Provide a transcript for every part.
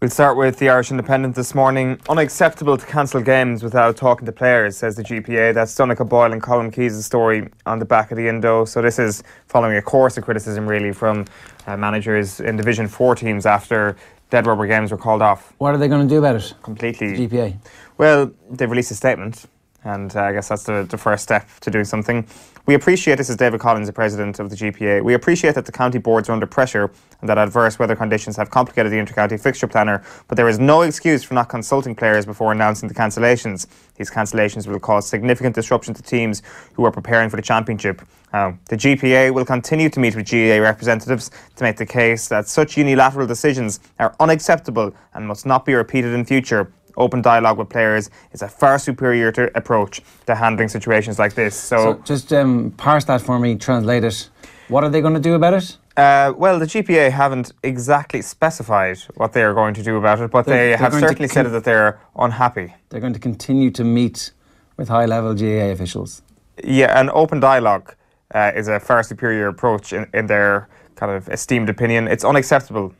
We'll start with the Irish Independent this morning. Unacceptable to cancel games without talking to players, says the GPA. That's Donncha Boyle and Colm Keys' story on the back of the Indo. So this is following a course of criticism, really, from uh, managers in Division 4 teams after dead rubber games were called off. What are they going to do about it? Completely. The GPA? Well, they've released a statement and uh, I guess that's the, the first step to doing something. We appreciate, this is David Collins, the president of the GPA, we appreciate that the county boards are under pressure and that adverse weather conditions have complicated the inter-county fixture planner, but there is no excuse for not consulting players before announcing the cancellations. These cancellations will cause significant disruption to teams who are preparing for the championship. Uh, the GPA will continue to meet with GAA representatives to make the case that such unilateral decisions are unacceptable and must not be repeated in future open dialogue with players is a far superior to approach to handling situations like this. So, so just um, parse that for me, translate it. What are they going to do about it? Uh, well, the GPA haven't exactly specified what they are going to do about it, but they're, they have certainly said that they're unhappy. They're going to continue to meet with high level GAA officials. Yeah, an open dialogue uh, is a far superior approach in, in, their kind of esteemed opinion. It's unacceptable,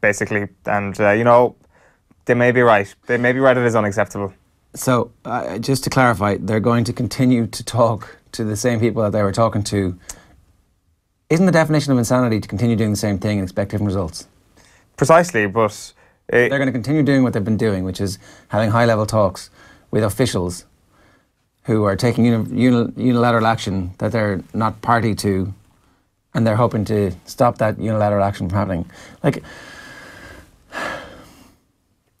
basically. And, uh, you know, they may be right. They may be right. It is unacceptable. So, uh, just to clarify, they're going to continue to talk to the same people that they were talking to. Isn't the definition of insanity to continue doing the same thing and expect different results? Precisely, but they're going to continue doing what they've been doing, which is having high-level talks with officials who are taking uni unilateral action that they're not party to, and they're hoping to stop that unilateral action from happening. Like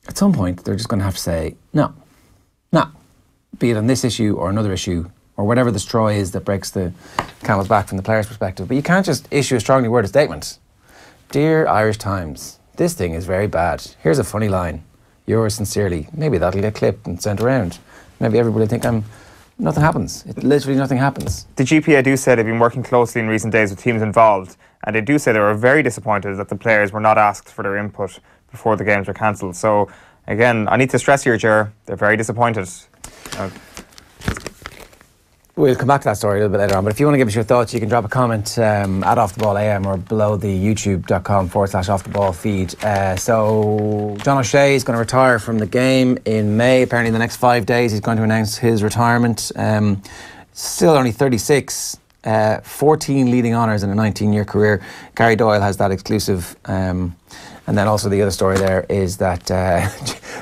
at some point, they're just going to have to say, no, no, be it on this issue or another issue or whatever the straw is that breaks the camel's back from the player's perspective. But you can't just issue a strongly worded statement. Dear Irish Times, this thing is very bad. Here's a funny line. Yours sincerely. Maybe that'll get clipped and sent around. Maybe everybody think I'm. Nothing happens. It, literally nothing happens. The GPA do say they've been working closely in recent days with teams involved, and they do say they were very disappointed that the players were not asked for their input before the games were cancelled. So again, I need to stress here, Ger, they're very disappointed. Uh, We'll come back to that story a little bit later on, but if you want to give us your thoughts, you can drop a comment um, at Off the Ball AM or below the youtube.com forward slash Off the Ball feed. Uh, so, John O'Shea is going to retire from the game in May. Apparently, in the next five days, he's going to announce his retirement. Um, still only 36, uh, 14 leading honours in a 19 year career. Gary Doyle has that exclusive. Um, and then also the other story there is that uh,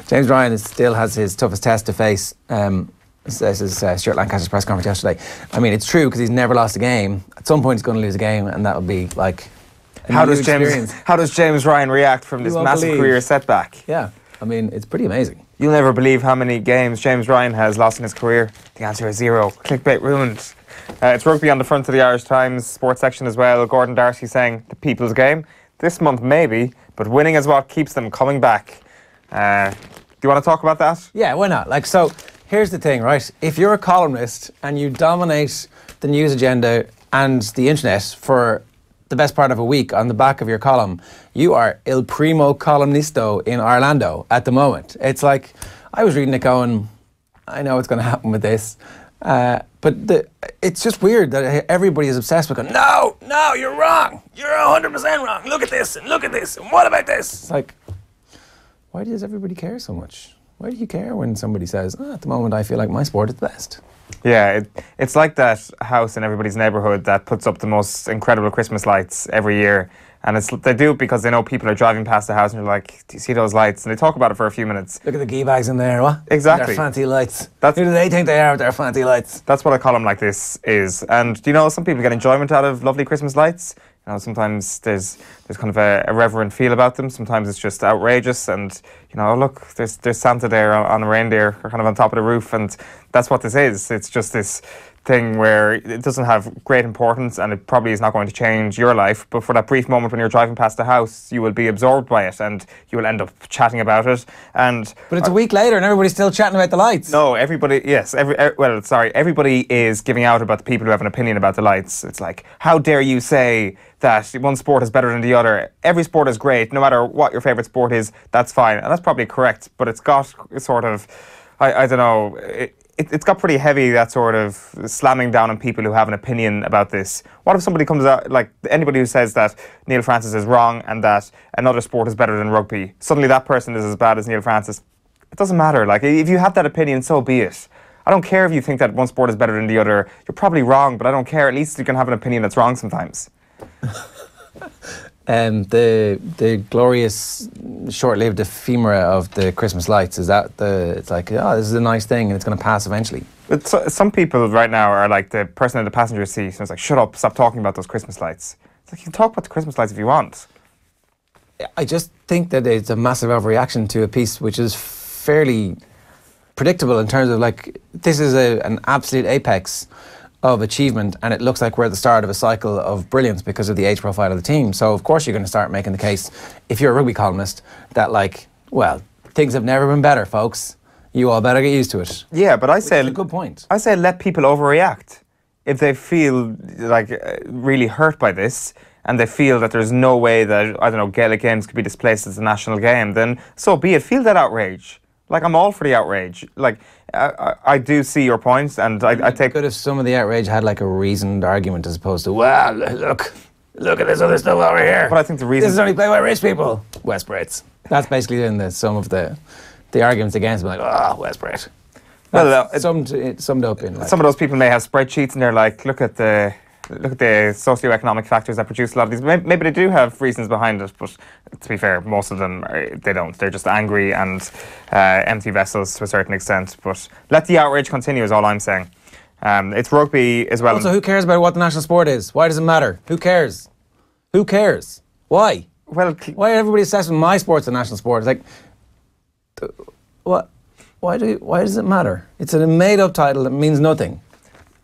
James Ryan still has his toughest test to face. Um, this is uh, Stuart Lancaster's press conference yesterday. I mean, it's true because he's never lost a game. At some point, he's going to lose a game, and that'll be like. How does James? Experience. How does James Ryan react from this massive believe. career setback? Yeah, I mean, it's pretty amazing. You'll never believe how many games James Ryan has lost in his career. The answer is zero. Clickbait ruined. Uh, it's rugby on the front of the Irish Times sports section as well. Gordon D'Arcy saying the people's game this month maybe, but winning is what keeps them coming back. Uh, do you want to talk about that? Yeah, why not? Like, so here's the thing, right? If you're a columnist and you dominate the news agenda and the internet for the best part of a week on the back of your column, you are il primo columnisto in Orlando at the moment. It's like, I was reading it going, I know what's going to happen with this. Uh, but the, it's just weird that everybody is obsessed with going, no, no, you're wrong. You're 100% wrong. Look at this and look at this and what about this? It's like, why does everybody care so much? Why do you care when somebody says, oh, at the moment I feel like my sport is the best? Yeah, it, it's like that house in everybody's neighbourhood that puts up the most incredible Christmas lights every year and it's they do it because they know people are driving past the house and they're like, "Do you see those lights?" And they talk about it for a few minutes. Look at the gee bags in there, what? Exactly. They're fancy lights. That's, Who do they think they are with their fancy lights? That's what a column like this is. And do you know some people get enjoyment out of lovely Christmas lights? You know, sometimes there's there's kind of a reverent feel about them. Sometimes it's just outrageous, and you know, look, there's there's Santa there on, on a reindeer, kind of on top of the roof, and that's what this is. It's just this thing where it doesn't have great importance and it probably is not going to change your life. But for that brief moment when you're driving past the house, you will be absorbed by it and you will end up chatting about it. And but it's a week later and everybody's still chatting about the lights. No, everybody. Yes, every er, well, sorry, everybody is giving out about the people who have an opinion about the lights. It's like, how dare you say that one sport is better than the other? Every sport is great, no matter what your favorite sport is. That's fine, and that's probably correct. But it's got sort of, I, I don't know. It, it, it's got pretty heavy that sort of slamming down on people who have an opinion about this. What if somebody comes out like anybody who says that Neil Francis is wrong and that another sport is better than rugby? Suddenly that person is as bad as Neil Francis. It doesn't matter. Like if you have that opinion, so be it. I don't care if you think that one sport is better than the other. You're probably wrong, but I don't care. At least you can have an opinion that's wrong sometimes. Um, the the glorious short-lived ephemera of the Christmas lights is that the it's like oh this is a nice thing and it's going to pass eventually. But so, some people right now are like the person in the passenger seat and it's like shut up, stop talking about those Christmas lights. It's like you can talk about the Christmas lights if you want. I just think that it's a massive overreaction to a piece which is fairly predictable in terms of like this is a, an absolute apex of achievement and it looks like we're at the start of a cycle of brilliance because of the age profile of the team. So of course you're going to start making the case if you're a rugby columnist that like well things have never been better folks. You all better get used to it. Yeah, but I say a good point. I say let people overreact. If they feel like uh, really hurt by this and they feel that there's no way that I don't know Gaelic games could be displaced as a national game, then so be it. Feel that outrage. Like I'm all for the outrage. Like I, I, I do see your points, and I, I take. Good if some of the outrage had like a reasoned argument as opposed to well look look at this other stuff over here. But I think the reason This is only played by rich people. West Brits. That's basically in the some of the the arguments against like, oh, West Brit. Well, That's uh, it- summed, it summed up in like, Some of those people may have spreadsheets, and they're like, look at the. Look at the socioeconomic factors that produce a lot of these. Maybe, they do have reasons behind it, but to be fair, most of them are, they don't. They're just angry and uh, empty vessels to a certain extent. But let the outrage continue. Is all I'm saying. Um, it's rugby as well. Also, who cares about what the national sport is? Why does it matter? Who cares? Who cares? Why? well, Why everybody assessing my sport's a national sport? It's like, what? Why do? Why does it matter? It's a made-up title that means nothing.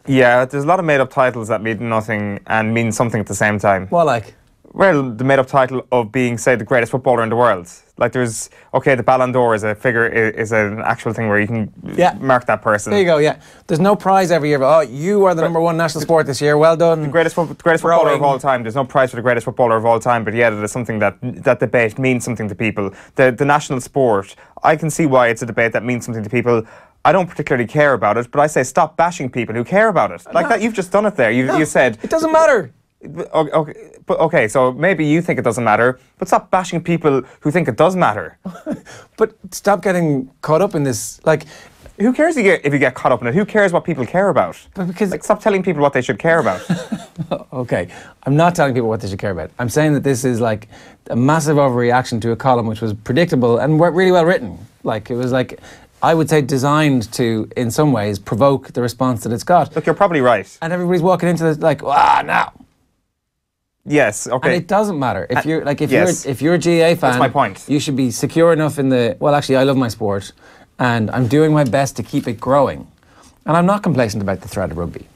Yeah, there's a lot of made-up titles that mean nothing and mean something at the same time. Well, like, Well, the made-up title of being, say, the greatest footballer in the world. Like, there's okay, the Ballon d'Or is a figure, i- is an actual thing where you can Yeah. mark that person. there you go. Yeah, there's no prize every year. But, oh, you are the number one national sport this year. Well done. The greatest, the greatest footballer of all time. There's no prize for the greatest footballer of all time, but yeah, it is something that that debate means something to people. The the national sport. I can see why it's a debate that means something to people. I don't particularly care about it, but I say stop bashing people who care about it. Like that, you've just done it there. You you said It doesn't matter. Okay, okay, but okay, so maybe you think it doesn't matter, but stop bashing people who think it does matter. But stop getting caught up in this. Like, Who cares if you get, if you get caught up in it? Who cares what people care about? But because- like, stop telling people what they should care about. okay, I'm not telling people what they should care about. I'm saying that this is like a massive overreaction to a column which was predictable and really well written. Like, it was like, I would say designed to, in some ways, provoke the response that it's got. Look, you're probably right. And everybody's walking into this like, ah, now. Yes, Okay. And it doesn't matter if Uh, you're like if yes. you're if you're a GA fan. That's my point. You should be secure enough in the. Well, actually, I love my sport, and I'm doing my best to keep it growing, and I'm not complacent about the threat of rugby.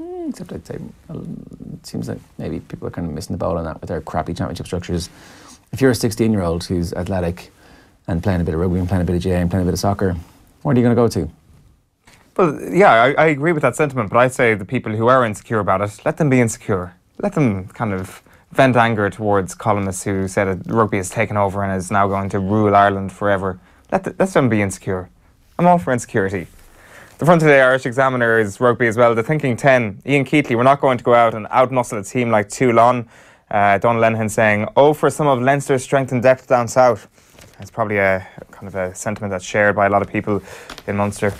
Mm, Except I'd say it seems like maybe people are kind of missing the boat on that with their crappy championship structures. If you're a 16 year old who's athletic and playing a bit of rugby and playing a bit of GA and playing a bit of soccer, where are you going to go to? Well, yeah, I, I agree with that sentiment, but I say the people who are insecure about it, let them be insecure. Let them kind of vent anger towards columnists who said that rugby has taken over and is now going to rule Ireland forever. Let, let them be insecure. I'm all for insecurity. The front of the Irish Examiner is rugby as well. The thinking 10, Ian Keatley, we're not going to go out and outmuscle a team like Toulon. Uh, Donal Lenihan saying, oh, for some of Leinster's strength and depth down south. That's probably a kind of a sentiment that's shared by a lot of people in Munster.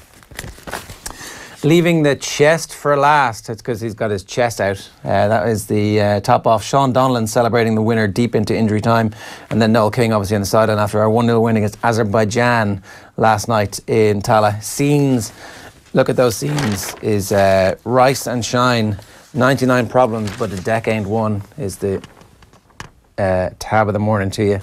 Leaving the chest for last. It's because he's got his chest out. Uh, that is the uh, top off. Sean Donlan celebrating the winner deep into injury time. And then Noel King, obviously, on the sideline after our 1 0 win against Azerbaijan last night in Tallaght. Scenes, look at those scenes, is uh, Rice and Shine. 99 problems, but a deck ain't one, is the uh, tab of the morning to you.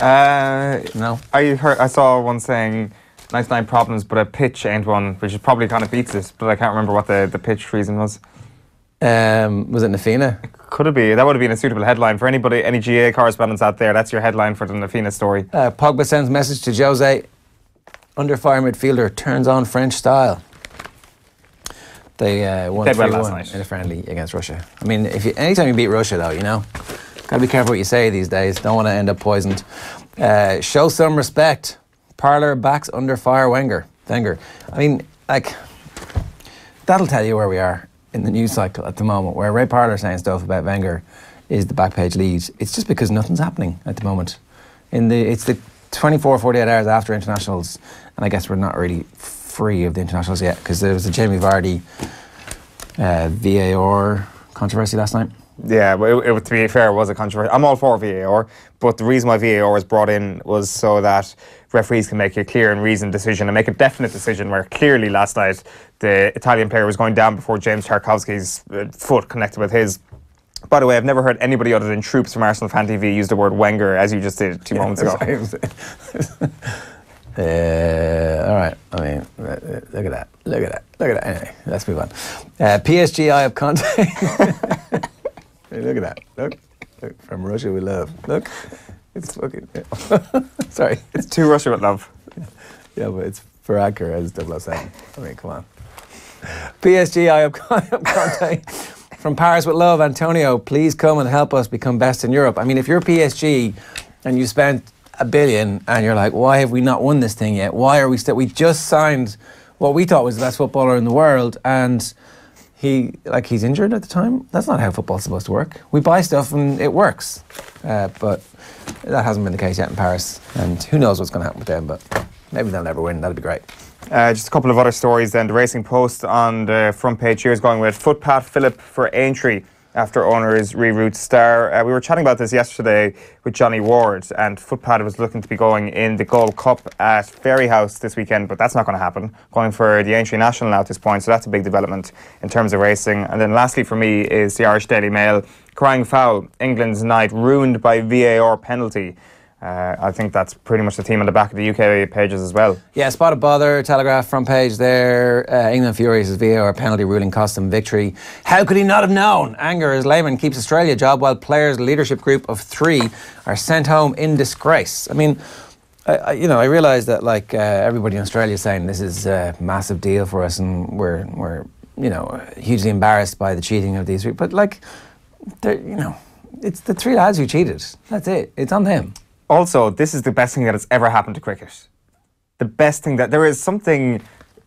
Uh, No? I heard, I saw one saying 99 problems, but a pitch ain't one, which is probably kind of beats it, but I can't remember what the, the pitch reason was. Um, was it Nafina? Could it be? That would have been a suitable headline for anybody, any GA correspondents out there. That's your headline for the Nafina story. Uh, Pogba sends message to Jose. Under fire midfielder turns on French style. They uh, won Did well 3 last 1 night. in a friendly against Russia. I mean, if you, anytime you beat Russia, though, you know, gotta be careful what you say these days. Don't want to end up poisoned. Uh, show some respect. Parlour backs under fire Wenger. Wenger. I mean, like that'll tell you where we are in the news cycle at the moment. Where Ray Parlour saying stuff about Wenger is the back page lead. It's just because nothing's happening at the moment. In the it's the 24, 48 hours after internationals, and I guess we're not really free of the internationals yet because there was a Jamie Vardy uh, VAR controversy last night. Yeah, but it, it, to be fair, it was a controversy. I'm all for VAR, but the reason why VAR was brought in was so that referees can make a clear and reasoned decision and make a definite decision. Where clearly last night the Italian player was going down before James Tarkowski's uh, foot connected with his. By the way, I've never heard anybody other than Troopz from Arsenal Fan TV use the word Wenger as you just did two yeah, moments ago. Uh, all right. I mean, uh, look at that. Look at that. Look at that. Anyway, let's move on. Uh, PSG, I have Conte. hey, look at that. Look. look. From Russia with love. Look. It's fucking. Sorry. It's too Russia with love. Yeah, but it's for Anchor as 007. I mean, come on. PSG, I have Conte. From Paris with love, Antonio, please come and help us become best in Europe. I mean, if you're PSG and you spent a billion and you're like, why have we not won this thing yet? Why are we still? We just signed what we thought was the best footballer in the world, and he like he's injured at the time. That's not how football's supposed to work. We buy stuff and it works, uh, but that hasn't been the case yet in Paris. And who knows what's going to happen with them? But maybe they'll never win. That'd be great. Uh, just a couple of other stories then. The Racing Post on the front page here is going with Footpad fillip for Aintree after owners reroute Star. Uh, we were chatting about this yesterday with Johnny Ward, and Footpad was looking to be going in the Gold Cup at Fairyhouse this weekend, but that's not going to happen. Going for the Aintree National now at this point, so that's a big development in terms of racing. And then lastly for me is the Irish Daily Mail crying foul, England's night ruined by VAR penalty. Uh, I think that's pretty much the team on the back of the UK pages as well. Yeah, spotted bother, Telegraph front page there. Uh, England furious as VAR penalty ruling cost them victory. How could he not have known? Anger as Lehmann keeps Australia job while players' leadership group of three are sent home in disgrace. I mean, I, I, you know, I realise that like uh, everybody in Australia is saying this is a massive deal for us, and we're we're you know hugely embarrassed by the cheating of these. But like, you know, it's the three lads who cheated. That's it. It's on them also, this is the best thing that has ever happened to cricket. The best thing that there is something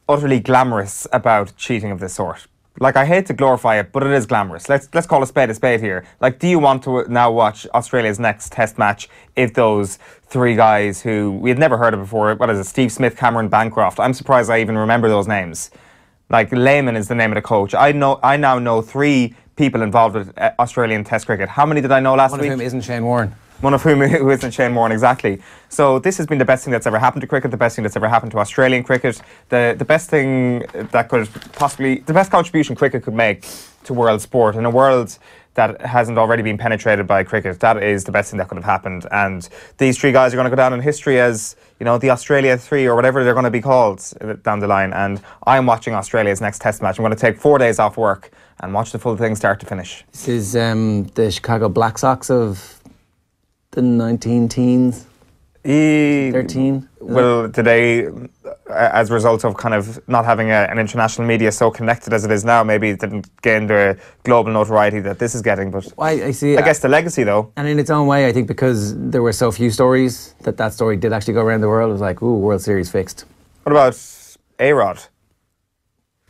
utterly glamorous about cheating of this sort. Like I hate to glorify it, but it is glamorous. Let's let's call a spade a spade here. Like, do you want to now watch Australia's next Test match if those three guys who we had never heard of before? What is it? Steve Smith, Cameron Bancroft. I'm surprised I even remember those names. Like Lehmann is the name of the coach. I know. I now know three people involved with uh, Australian Test cricket. How many did I know last One week? One of whom isn't Shane Warne one of whom who isn't Shane Warne exactly. So this has been the best thing that's ever happened to cricket, the best thing that's ever happened to Australian cricket, the the best thing that could possibly the best contribution cricket could make to world sport in a world that hasn't already been penetrated by cricket. That is the best thing that could have happened. And these three guys are going to go down in history as you know the Australia three or whatever they're going to be called down the line. And I'm watching Australia's next Test match. I'm going to take four days off work and watch the full thing start to finish. This is um, the Chicago Black Sox of the 19 teens? E, 13? Well, today, as a result of kind of not having a, an international media so connected as it is now, maybe it didn't gain the global notoriety that this is getting. But I, I, see. I guess the legacy, though. And in its own way, I think because there were so few stories that that story did actually go around the world. It was like, ooh, World Series fixed. What about A Rod?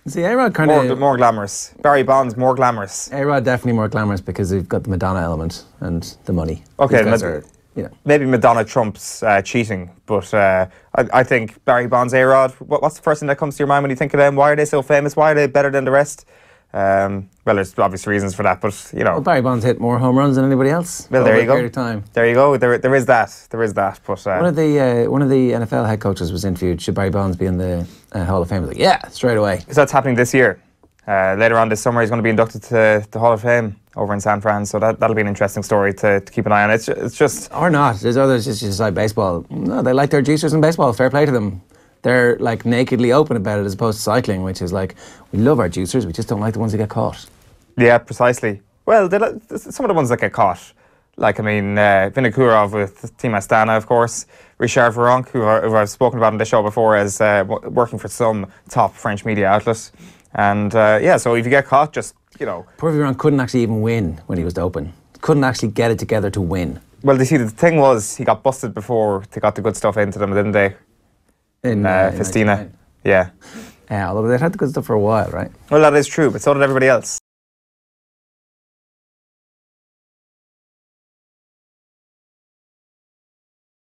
See, A Rod kind of more, more glamorous. Barry Bonds more glamorous. A Rod definitely more glamorous because they've got the Madonna element and the money. Okay, Mad- are, you know. maybe Madonna trumps uh, cheating, but uh, I, I, think Barry Bonds, A Rod. What, what's the first thing that comes to your mind when you think of them? Why are they so famous? Why are they better than the rest? Um, well, there's obvious reasons for that, but you know. Well, Barry Bonds hit more home runs than anybody else. Well, there you go. Time. There you go. There, there is that. There is that. But uh, one of the uh, one of the NFL head coaches was interviewed. Should Barry Bonds be in the uh, Hall of Fame? Like, yeah, straight away. So that's happening this year. Uh, later on this summer, he's going to be inducted to the Hall of Fame over in San Fran. So that, that'll be an interesting story to, to keep an eye on. It's, it's just. Or not. There's others just decide baseball. No, they like their juicers in baseball. Fair play to them. They're like nakedly open about it as opposed to cycling, which is like, we love our juicers, we just don't like the ones that get caught. Yeah, precisely. Well, some of the ones that get caught. Like, I mean, uh, Vinokurov with Team Astana, of course. Richard Virenque, who, who, I've spoken about on the show before, as uh, working for some top French media outlets. And uh, yeah, so if you get caught, just, you know. Poor Virenque couldn't actually even win when he was doping. Couldn't actually get it together to win. Well, you see, the thing was, he got busted before they got the good stuff into them, didn't they? In, uh, uh Festina. Yeah. Uh, although they'd had the good stuff for a while, right? Well, that is true, but so did everybody else.